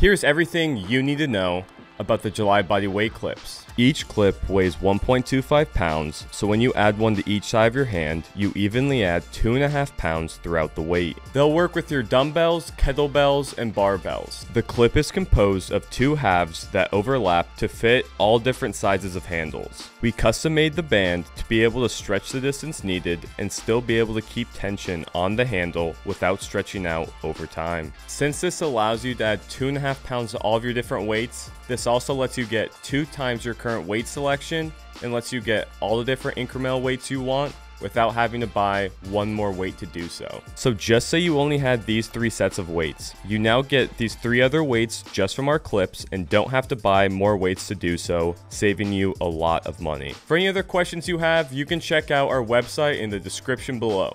Here's everything you need to know about the July Body weight clips. Each clip weighs 1.25 pounds, so when you add one to each side of your hand, you evenly add 2.5 pounds throughout the weight. They'll work with your dumbbells, kettlebells, and barbells. The clip is composed of two halves that overlap to fit all different sizes of handles. We custom made the band to be able to stretch the distance needed and still be able to keep tension on the handle without stretching out over time. Since this allows you to add 2.5 pounds to all of your different weights, this also lets you get two times your current weight selection and lets you get all the different incremental weights you want without having to buy one more weight to do so. So just say you only had these three sets of weights. You now get these three other weights just from our clips and don't have to buy more weights to do so, saving you a lot of money. For any other questions you have, you can check out our website in the description below.